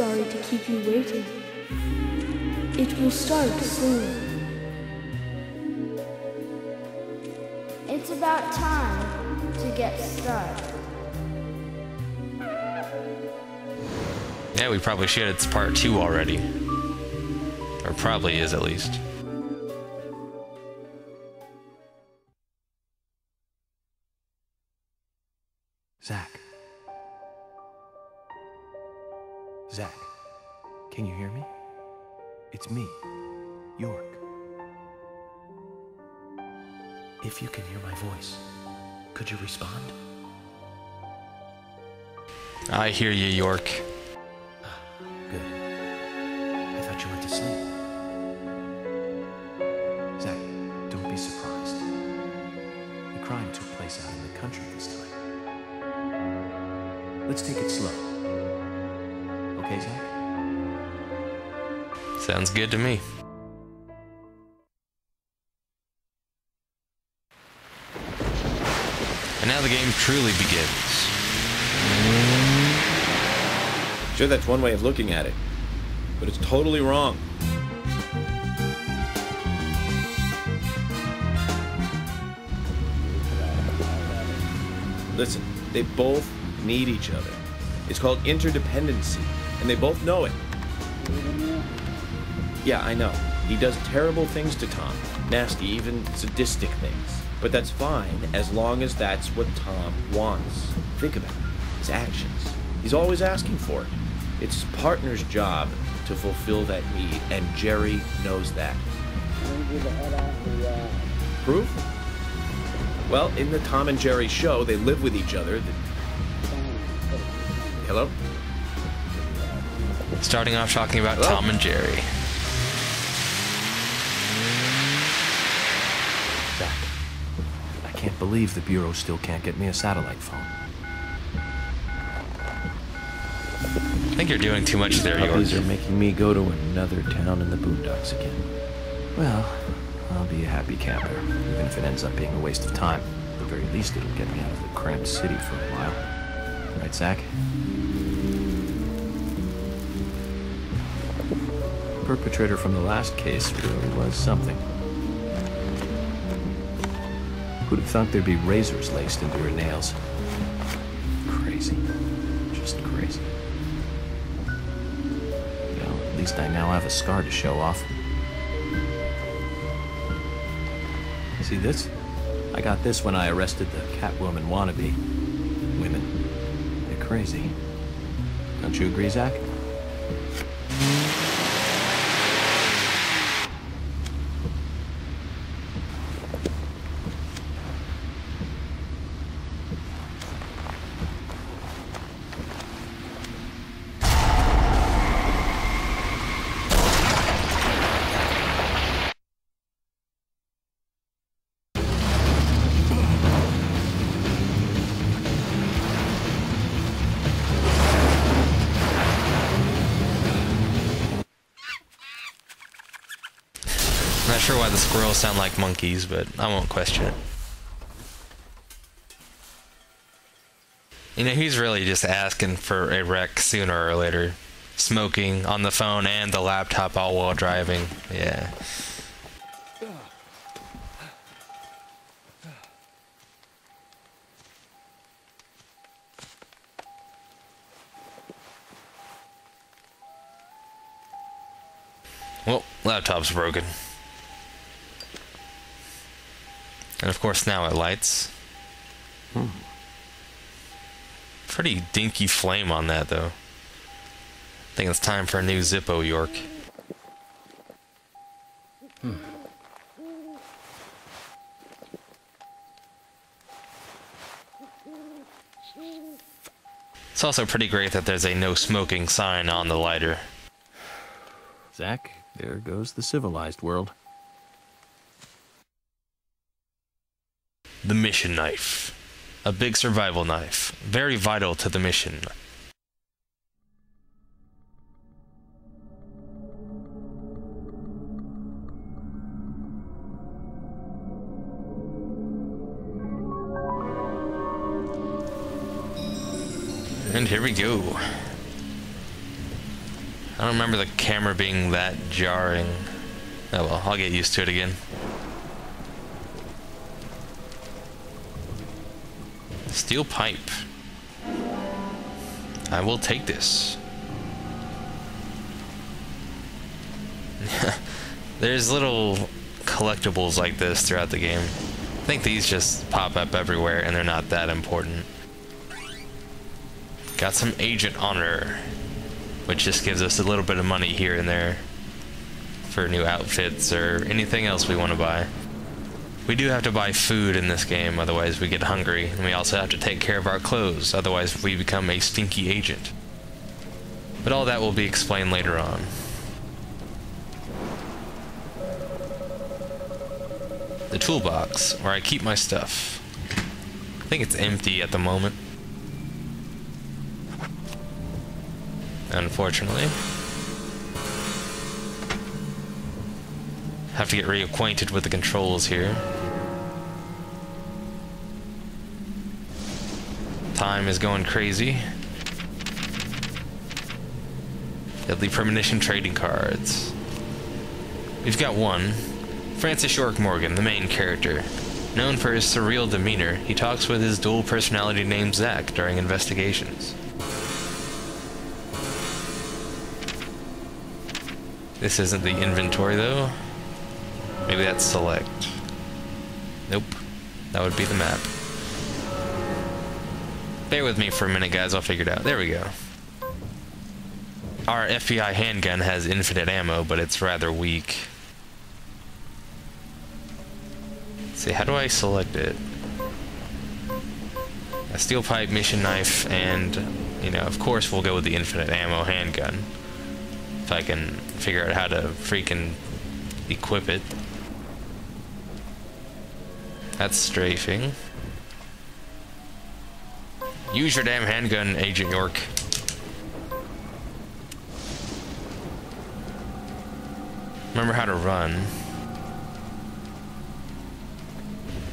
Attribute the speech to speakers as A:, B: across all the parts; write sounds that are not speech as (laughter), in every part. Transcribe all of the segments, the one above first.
A: sorry to keep you waiting. It will start soon.
B: It's about time to get started.
C: Yeah, we probably should. It's part two already. Or probably is at least.
D: Can you hear me? It's me, York. If you can hear my voice, could you respond?
C: I hear you, York.
D: Ah, good. I thought you went to sleep. Zach, don't be surprised. The crime took place out in the country this time. Let's take it slow. Okay, Zach?
C: Sounds good to me. And now the game truly begins.
E: Sure, that's one way of looking at it, but it's totally wrong. Listen, they both need each other. It's called interdependency, and they both know it. Yeah, I know. He does terrible things to Tom. Nasty, even sadistic things. But that's fine as long as that's what Tom wants. Think about it. His actions. He's always asking for it. It's his partner's job to fulfill that need, and Jerry knows that. Proof? Well, in the Tom and Jerry show, they live with each other. Hello?
C: Starting off talking about
E: Hello?
C: Tom and Jerry.
D: Zach, I can't believe the Bureau still can't get me a satellite phone.
C: I think you're doing too much there, York.
E: Are making me go to another town in the boondocks again.
D: Well, I'll be a happy camper, even if it ends up being a waste of time. At the very least, it'll get me out of the cramped city for a while. Right, Zach? Perpetrator from the last case really was something. Who'd have thought there'd be razors laced into her nails? Crazy. Just crazy. Well, at least I now have a scar to show off. See this? I got this when I arrested the Catwoman wannabe. Women. They're crazy. Don't you agree, Zach?
C: Sure why the squirrels sound like monkeys, but I won't question it. You know, he's really just asking for a wreck sooner or later. Smoking on the phone and the laptop all while driving. Yeah. Well, laptop's broken. And of course now it lights. Hmm. Pretty dinky flame on that though. I think it's time for a new Zippo York. Hmm. It's also pretty great that there's a no smoking sign on the lighter.
D: Zach, there goes the civilized world.
C: The mission knife. A big survival knife. Very vital to the mission. And here we go. I don't remember the camera being that jarring. Oh well, I'll get used to it again. Steel pipe. I will take this. (laughs) There's little collectibles like this throughout the game. I think these just pop up everywhere and they're not that important. Got some agent honor, which just gives us a little bit of money here and there for new outfits or anything else we want to buy. We do have to buy food in this game, otherwise we get hungry, and we also have to take care of our clothes, otherwise we become a stinky agent. But all that will be explained later on. The toolbox, where I keep my stuff. I think it's empty at the moment. Unfortunately. Have to get reacquainted with the controls here. Time is going crazy. Deadly premonition trading cards. We've got one. Francis York Morgan, the main character. Known for his surreal demeanor, he talks with his dual personality named Zach during investigations. This isn't the inventory though. Maybe that's select. Nope. That would be the map. Bear with me for a minute, guys. I'll figure it out. There we go. Our FBI handgun has infinite ammo, but it's rather weak. Let's see, how do I select it? A steel pipe, mission knife, and, you know, of course we'll go with the infinite ammo handgun. If I can figure out how to freaking equip it. That's strafing. Use your damn handgun, Agent York. Remember how to run.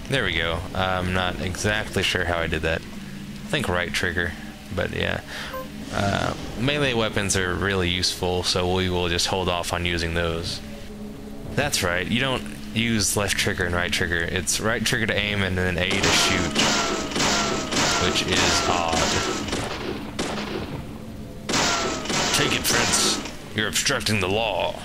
C: There we go. I'm not exactly sure how I did that. I think right trigger, but yeah. Uh, melee weapons are really useful, so we will just hold off on using those. That's right, you don't use left trigger and right trigger. It's right trigger to aim and then A to shoot, which is odd. Take it, Prince. You're obstructing the law.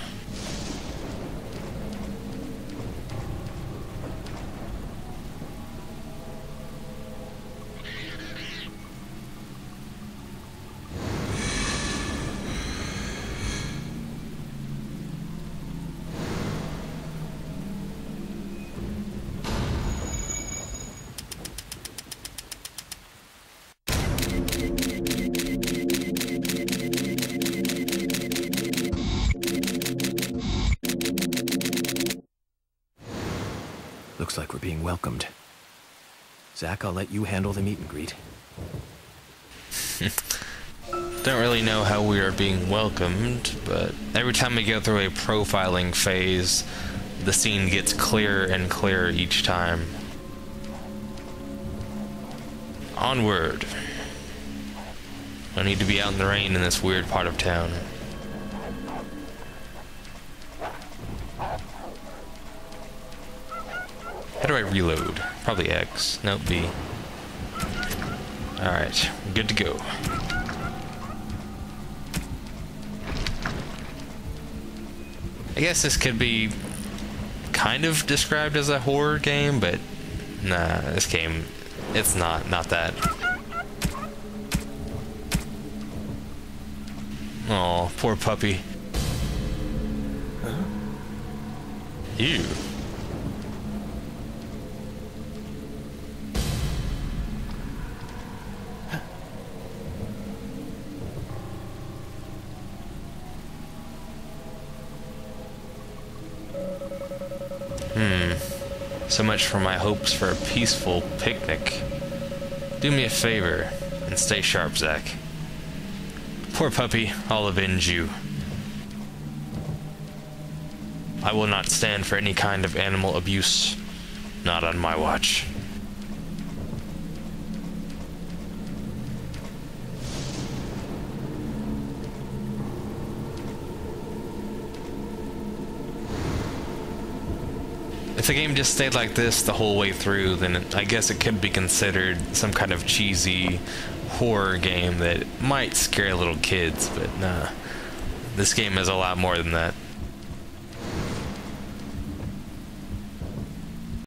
D: Welcomed. Zach, I'll let you handle the meet and greet. (laughs)
C: Don't really know how we are being welcomed, but every time we go through a profiling phase, the scene gets clearer and clearer each time. Onward. I need to be out in the rain in this weird part of town. How do I reload? Probably X. Nope, B. Alright, good to go. I guess this could be kind of described as a horror game, but nah, this game, it's not, not that. Oh, poor puppy. Ew. So much for my hopes for a peaceful picnic. Do me a favor and stay sharp, Zach. Poor puppy, I'll avenge you. I will not stand for any kind of animal abuse. Not on my watch. If the game just stayed like this the whole way through, then I guess it could be considered some kind of cheesy horror game that might scare little kids, but nah. This game is a lot more than that.